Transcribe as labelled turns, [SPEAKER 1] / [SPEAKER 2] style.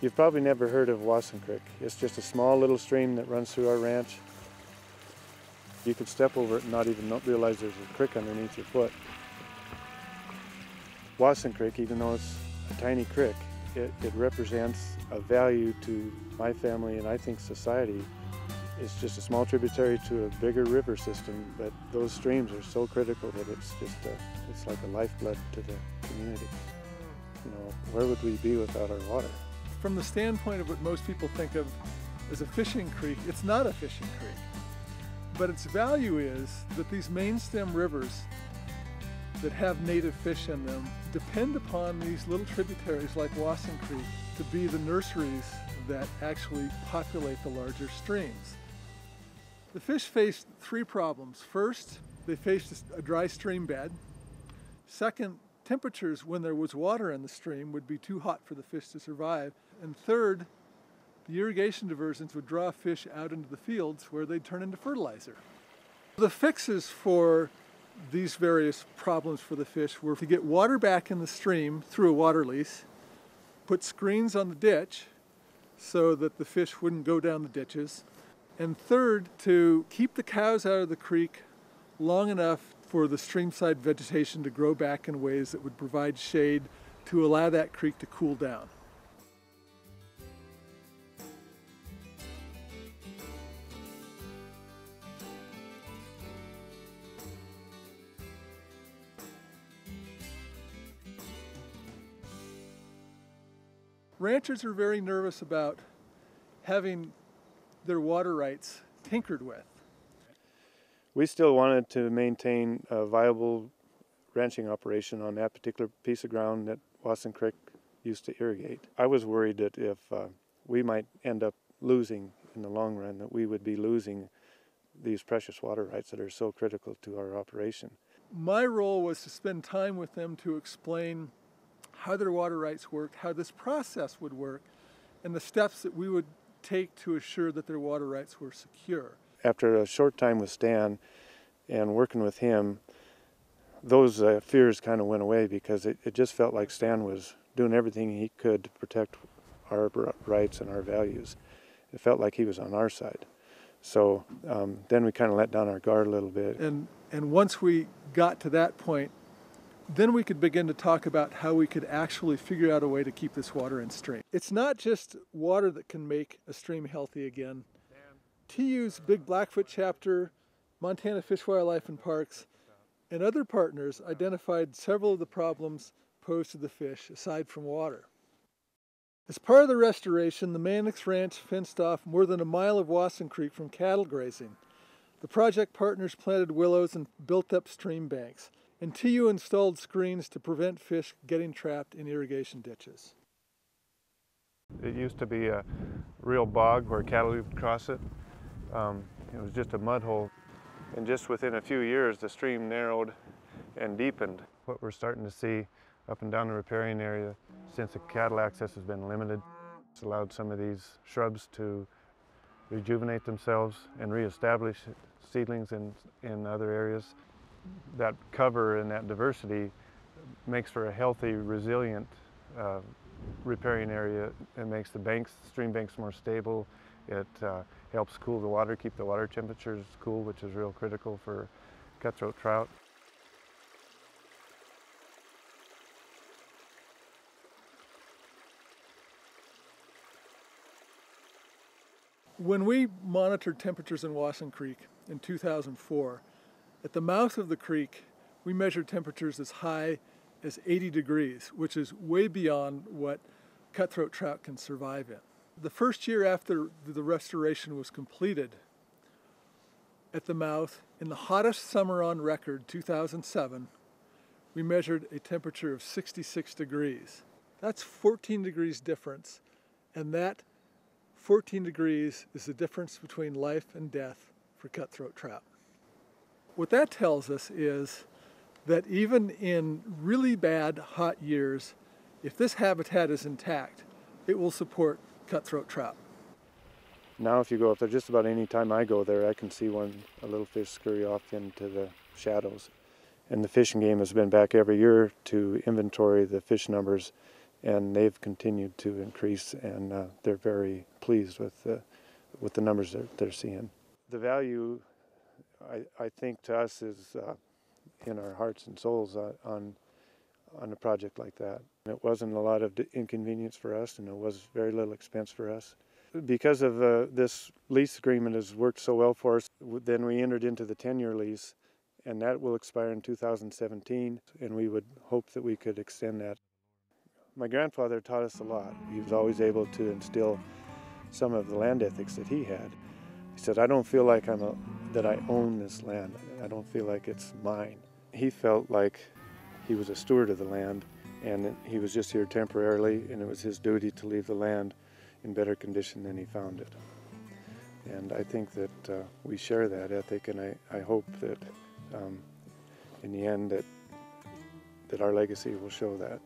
[SPEAKER 1] You've probably never heard of Wasson Creek. It's just a small little stream that runs through our ranch. You could step over it and not even realize there's a creek underneath your foot. Wasson Creek, even though it's a tiny creek, it, it represents a value to my family and I think society. It's just a small tributary to a bigger river system, but those streams are so critical that it's just a, it's like a lifeblood to the community. You know, where would we be without our water?
[SPEAKER 2] From the standpoint of what most people think of as a fishing creek, it's not a fishing creek. But its value is that these main stem rivers that have native fish in them depend upon these little tributaries like Wasson Creek to be the nurseries that actually populate the larger streams. The fish faced three problems. First, they faced a dry stream bed. Second, temperatures when there was water in the stream would be too hot for the fish to survive. And third, the irrigation diversions would draw fish out into the fields where they'd turn into fertilizer. The fixes for these various problems for the fish were to get water back in the stream through a water lease, put screens on the ditch so that the fish wouldn't go down the ditches, and third, to keep the cows out of the creek long enough for the streamside vegetation to grow back in ways that would provide shade to allow that creek to cool down. Ranchers are very nervous about having their water rights tinkered with.
[SPEAKER 1] We still wanted to maintain a viable ranching operation on that particular piece of ground that Wasson Creek used to irrigate. I was worried that if uh, we might end up losing in the long run, that we would be losing these precious water rights that are so critical to our operation.
[SPEAKER 2] My role was to spend time with them to explain how their water rights worked, how this process would work, and the steps that we would take to assure that their water rights were secure.
[SPEAKER 1] After a short time with Stan and working with him, those uh, fears kind of went away because it, it just felt like Stan was doing everything he could to protect our rights and our values. It felt like he was on our side. So um, then we kind of let down our guard a little bit.
[SPEAKER 2] And, and once we got to that point, then we could begin to talk about how we could actually figure out a way to keep this water in stream. It's not just water that can make a stream healthy again. TU's Big Blackfoot chapter, Montana Fish, Wildlife and Parks, and other partners identified several of the problems posed to the fish aside from water. As part of the restoration, the Mannix Ranch fenced off more than a mile of Wasson Creek from cattle grazing. The project partners planted willows and built up stream banks and TU installed screens to prevent fish getting trapped in irrigation ditches.
[SPEAKER 1] It used to be a real bog where cattle would cross it. Um, it was just a mud hole. And just within a few years, the stream narrowed and deepened. What we're starting to see up and down the riparian area, since the cattle access has been limited, it's allowed some of these shrubs to rejuvenate themselves and reestablish seedlings in, in other areas that cover and that diversity makes for a healthy, resilient uh, riparian area. It makes the banks, stream banks more stable. It uh, helps cool the water, keep the water temperatures cool, which is real critical for cutthroat trout.
[SPEAKER 2] When we monitored temperatures in Wasson Creek in 2004, at the mouth of the creek, we measured temperatures as high as 80 degrees, which is way beyond what cutthroat trout can survive in. The first year after the restoration was completed, at the mouth, in the hottest summer on record, 2007, we measured a temperature of 66 degrees. That's 14 degrees difference, and that 14 degrees is the difference between life and death for cutthroat trout. What that tells us is that even in really bad hot years, if this habitat is intact, it will support cutthroat trout.
[SPEAKER 1] Now if you go up there, just about any time I go there, I can see one, a little fish scurry off into the shadows. And the fishing game has been back every year to inventory the fish numbers and they've continued to increase, and uh, they're very pleased with uh, with the numbers that they're seeing. The value, I, I think, to us is uh, in our hearts and souls on on a project like that. It wasn't a lot of inconvenience for us, and it was very little expense for us. Because of uh, this lease agreement has worked so well for us, then we entered into the 10-year lease, and that will expire in 2017, and we would hope that we could extend that. My grandfather taught us a lot. He was always able to instill some of the land ethics that he had. He said, "I don't feel like I'm a, that I own this land. I don't feel like it's mine." He felt like he was a steward of the land, and he was just here temporarily, and it was his duty to leave the land in better condition than he found it. And I think that uh, we share that ethic, and I, I hope that um, in the end that that our legacy will show that.